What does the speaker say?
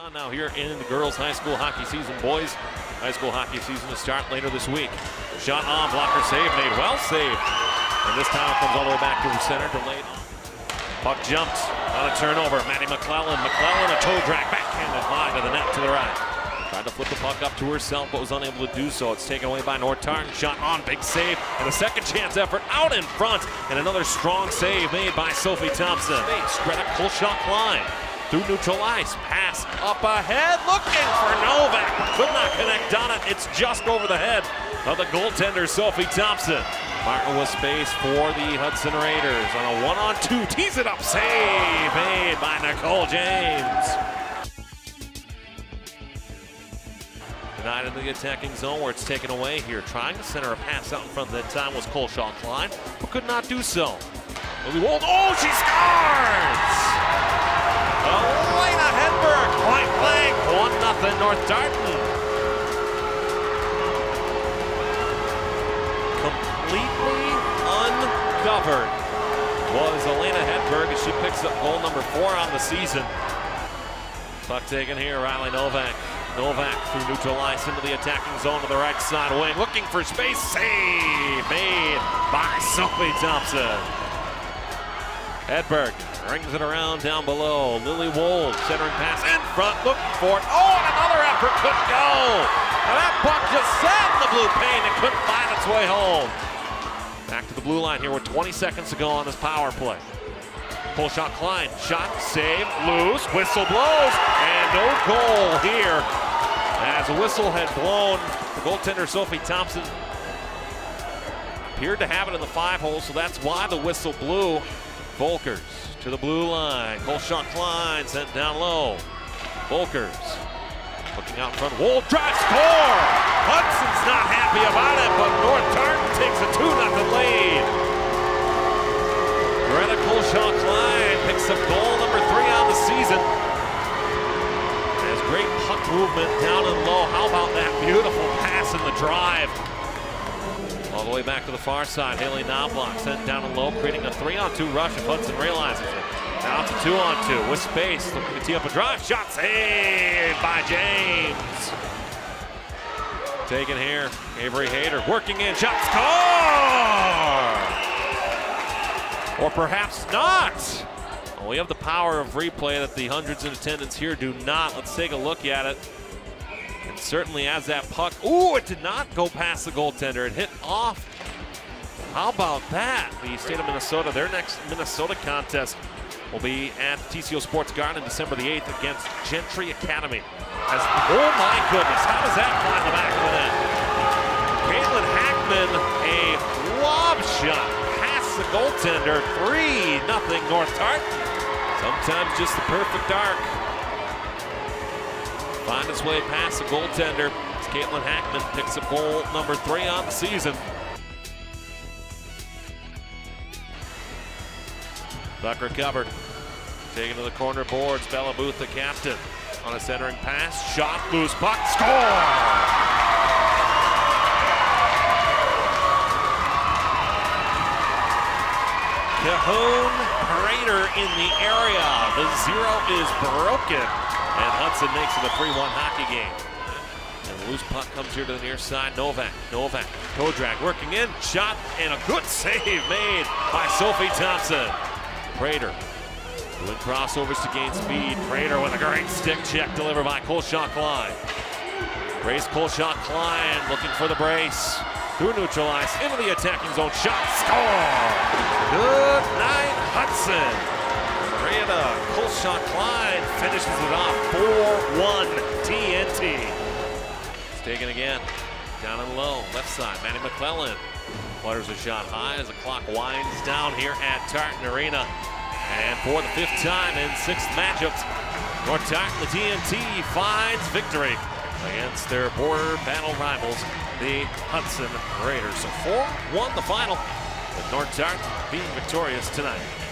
on now here in the girls' high school hockey season. Boys' high school hockey season to start later this week. Shot on, blocker save made, well saved. And this time it comes all the way back to the center, delayed. Puck jumps on a turnover. Maddie McClellan. McClellan a toe drag backhanded line to the net to the right. Tried to flip the puck up to herself, but was unable to do so. It's taken away by North Tartan. Shot on, big save, and a second chance effort out in front, and another strong save made by Sophie Thompson. Spread a Kolshak line through neutral ice. Pass up ahead, looking for Novak. Could not connect on it. It's just over the head of the goaltender, Sophie Thompson. Martin with space for the Hudson Raiders on a one-on-two. Tees it up. Save made by Nicole James. Denied in the attacking zone where it's taken away here. Trying to center a pass out in front of that time was Colshaw Klein, but could not do so. Oh, she scores! Elena Hedberg, point blank, 1 0 North Tartan. Completely uncovered was Elena Hedberg as she picks up goal number four on the season. Puck taken here, Riley Novak. Novak through neutral ice into the attacking zone to the right side wing, looking for space. Save made by Sophie Thompson. Hedberg brings it around down below. Lily Wold centering pass in front, looking for it. Oh, and another effort couldn't go. And that puck just sat in the blue paint and couldn't find its way home. Back to the blue line here with 20 seconds to go on this power play. Pull shot Klein, shot, save, loose, whistle blows, and no goal here. As a whistle had blown, the goaltender Sophie Thompson appeared to have it in the five hole, so that's why the whistle blew. Volkers to the blue line. Shot Klein sent down low. Volkers looking out in front. Wold drive score! Hudson's not happy about it, but North Tartan takes a 2 0 lead. Greta Colshaw Klein picks up goal number three on the season. Has great puck movement down and low. How about that beautiful pass in the drive? All the way back to the far side. Haley Knobloch sent down and low, creating a three-on-two rush if Hudson realizes it. Now it's a two-on-two with space. Looking to tee up a drive. Shot saved by James. Taken here. Avery Hayter working in. Shot score! Or perhaps not. Well, we have the power of replay that the hundreds in attendance here do not. Let's take a look at it. And certainly as that puck, ooh, it did not go past the goaltender. It hit off. How about that? The state of Minnesota, their next Minnesota contest will be at TCO Sports Garden on December the 8th against Gentry Academy. As, oh my goodness, how does that find the back of the net? Caitlin Hackman, a lob shot past the goaltender. 3 nothing North Tartan. Sometimes just the perfect arc. Find its way past the goaltender. Caitlin Hackman picks up goal number three on the season. Buck recovered. Taken to the corner boards. Bella Booth, the captain, on a centering pass. Shot, loose puck, score! Cahoon Prater in the area. The zero is broken. And Hudson makes it a 3-1 hockey game. And the loose puck comes here to the near side. Novak, Novak, toe drag working in, shot, and a good save made by Sophie Thompson. Prater doing crossovers to gain speed. Prater with a great stick check delivered by Colshaw Klein. Brace Colshaw Klein looking for the brace. Through neutral ice, into the attacking zone, shot, score! Good night, Hudson. Miranda Colshaw Klein finishes it off 4-1 TNT. It's taken again. Down and low, left side, Manny McClellan. Flutters a shot high as the clock winds down here at Tartan Arena. And for the fifth time in six matchups, North Tartan, the TNT, finds victory against their border battle rivals, the Hudson Raiders. So 4-1 the final, with North Tartan being victorious tonight.